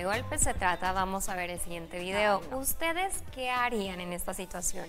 de golpes se trata, vamos a ver el siguiente video. ¿Ustedes qué harían en esta situación?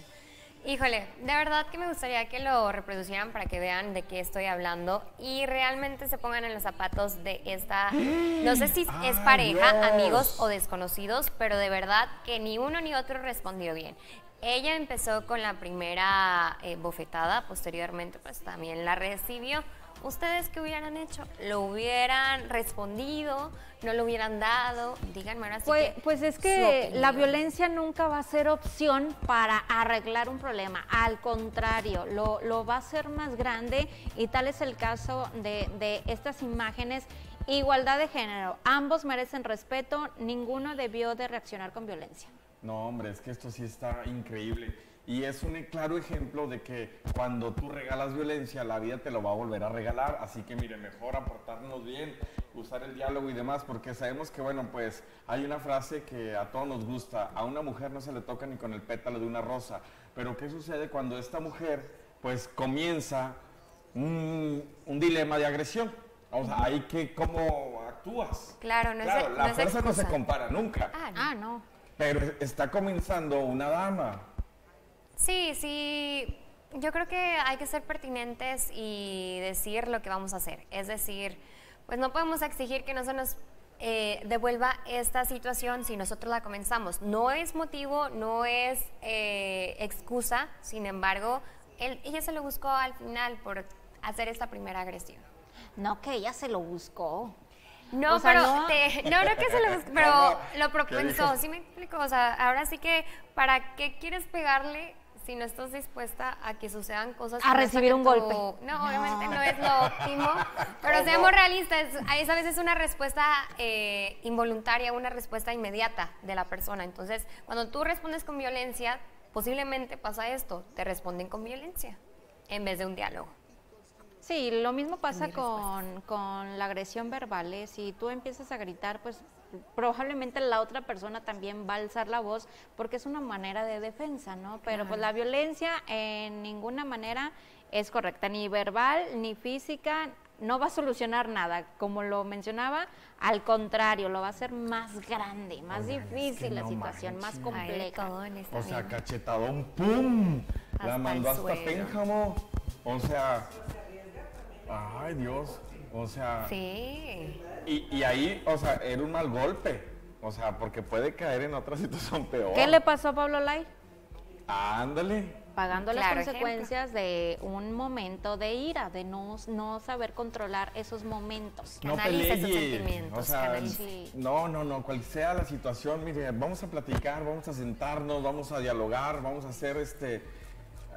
Híjole, de verdad que me gustaría que lo reproducieran para que vean de qué estoy hablando y realmente se pongan en los zapatos de esta, no sé si es ¡Ay, pareja, Dios! amigos o desconocidos, pero de verdad que ni uno ni otro respondió bien. Ella empezó con la primera eh, bofetada, posteriormente pues también la recibió. ¿Ustedes qué hubieran hecho? ¿Lo hubieran respondido? ¿No lo hubieran dado? Díganme ahora sí Pues, que pues es que la violencia nunca va a ser opción para arreglar un problema. Al contrario, lo, lo va a hacer más grande y tal es el caso de, de estas imágenes. Igualdad de género, ambos merecen respeto, ninguno debió de reaccionar con violencia. No, hombre, es que esto sí está increíble. Y es un claro ejemplo de que cuando tú regalas violencia, la vida te lo va a volver a regalar. Así que, mire, mejor aportarnos bien, usar el diálogo y demás, porque sabemos que, bueno, pues hay una frase que a todos nos gusta: a una mujer no se le toca ni con el pétalo de una rosa. Pero, ¿qué sucede cuando esta mujer, pues, comienza un, un dilema de agresión? O sea, ahí que, ¿cómo actúas? Claro, no Claro, la no fuerza no se compara nunca. Ah, no. Pero está comenzando una dama. Sí, sí. Yo creo que hay que ser pertinentes y decir lo que vamos a hacer. Es decir, pues no podemos exigir que no se nos eh, devuelva esta situación si nosotros la comenzamos. No es motivo, no es eh, excusa, sin embargo, él- ella se lo buscó al final por hacer esta primera agresión. No, que ella se lo buscó. No, O sea, pero no- te- no, no que se lo buscó, pero lo ¿Qué propensó? ¿sí me explico? O sea, ahora sí que, ¿para qué quieres pegarle si no estás dispuesta a que sucedan cosas? A recibir un tú- golpe. No, obviamente no es lo óptimo, pero seamos realistas, a esa veces es una respuesta eh, involuntaria, una respuesta inmediata de la persona. Entonces, cuando tú respondes con violencia, posiblemente pasa esto, te responden con violencia en vez de un diálogo. Sí, lo mismo pasa con, con la agresión verbal. ¿eh? Si tú empiezas a gritar, pues probablemente la otra persona también va a alzar la voz porque es una manera de defensa, ¿no? Pero pues la violencia en ninguna manera es correcta, ni verbal, ni física, no va a solucionar nada. Como lo mencionaba, al contrario, lo va a hacer más grande, más Oigan, es que difícil la no situación, más manches. Compleja. O sea, cachetadón, ¡pum! Hasta la mandó hasta suelo. Pénjamo. O sea. Ay, Dios. O sea. Sí. Y, y ahí, o sea, era un mal golpe. O sea, porque puede caer en otra situación peor. ¿Qué le pasó a Pablo Lai? Ándale. pagando Claro las consecuencias de un momento de ira, de no, no saber controlar esos momentos. No sus pelee. sentimientos, O sea, canalice. no, no, no. Cual sea la situación, mire, vamos a platicar, vamos a sentarnos, vamos a dialogar, vamos a hacer este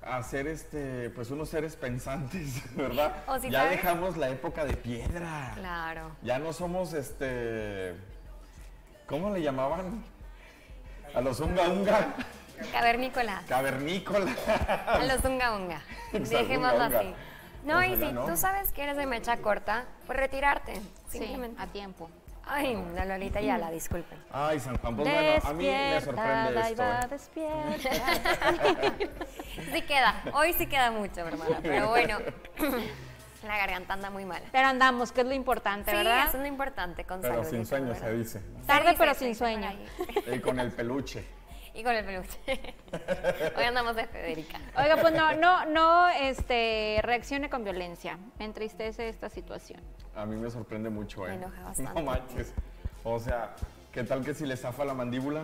a hacer este pues unos seres pensantes, ¿verdad? O si ya sabes- dejamos la época de piedra. Claro. Ya no somos este ¿cómo le llamaban? A los unga unga, Cavernícola. cavernícola. A los unga unga. Dejémoslo así. No, O y sea, si no. tú sabes que eres de mecha corta, pues retirarte. Sí, a tiempo. Ay, la Lolita ya la disculpen. Ay, San Juan, pues bueno, a mí me sorprende Despierta, esto. Daiva, ¿eh? despierta. Sí queda, hoy sí queda mucho, hermana. Pero bueno, la garganta anda muy mala. Pero andamos, que es lo importante, Sí, ¿verdad? eso es lo importante con Pero salud. sin y sueño se dice. Tarde, Sí, pero sí, sin sí, sueño. Y con el peluche. Y con el peluche. Hoy andamos de Federica. Oiga, pues no, no, no, este, reaccione con violencia. Me entristece esta situación. A mí me sorprende mucho, ¿eh? Me enoja bastante. No manches. O sea, ¿qué tal que si le zafa la mandíbula?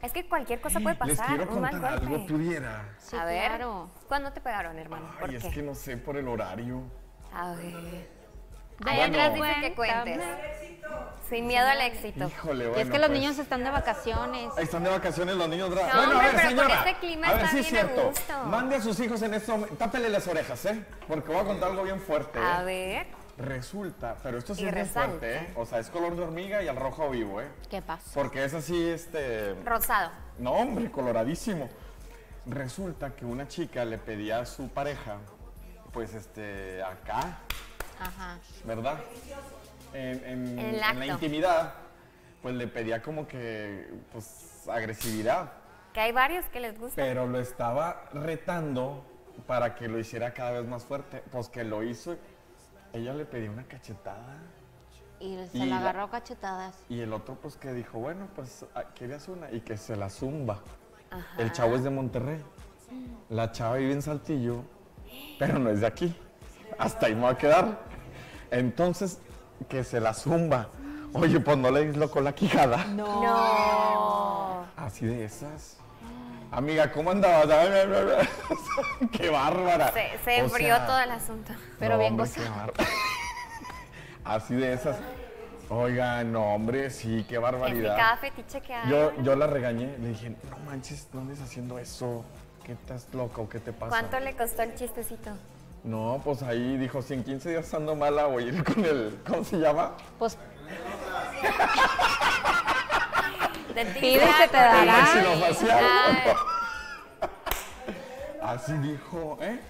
Es que cualquier cosa puede Les pasar. quiero un mal algo, pudiera. Sí, A ver, claro. ¿cuándo te pegaron, hermano? ¿Por Ay, es qué? que no sé por el horario. A ver. Ahí atrás dice que cuentes. Sin miedo al éxito. Híjole, Y bueno. es que los pues, niños están de vacaciones. ahí Están de vacaciones los niños. ¿verdad? No, bueno, hombre, a ver, pero con señora. este clima a ver, está sí es bien a cierto. gusto. Mande a sus hijos en este momento. Tápele las orejas, ¿eh? Porque voy a contar algo bien fuerte. A ¿eh? ver. Resulta, pero esto sí Y es bien fuerte, ¿eh? O sea, es color de hormiga y al rojo vivo, ¿eh? ¿Qué pasa? Porque es así, este. Rosado. No, hombre, coloradísimo. Resulta que una chica le pedía a su pareja, pues este, acá, Ajá. ¿verdad? En, en- En el en la intimidad, pues le pedía como que, pues, agresividad. Que hay varios que les gusta. Pero lo estaba retando para que lo hiciera cada vez más fuerte. Pues que lo hizo, ella le pedía una cachetada. Y se Y la agarró cachetadas. Y el otro, pues que dijo, bueno, pues ah, querías una y que se la zumba. Ajá. El chavo es de Monterrey. La chava vive en Saltillo, pero no es de aquí. Hasta ahí me va a quedar. Entonces, que se la zumba. Oye, pues no le des loco la quijada. No. Así de esas. Amiga, ¿cómo andabas? ¡Qué bárbara! Se, se enfrió sea, todo el asunto. Pero no, bien hombre. Así de esas. Oiga, no, hombre, sí, qué barbaridad. cada fetiche que hay. Yo, yo la regañé, le dije, no manches, no andes haciendo eso. ¿Qué estás loca o qué te pasa? ¿Cuánto le costó el chistecito? No, pues ahí dijo, si en 15 días ando mala, voy a ir con el, ¿cómo se llama? Pues Dentista, Pides que te dará. Así dijo, ¿eh?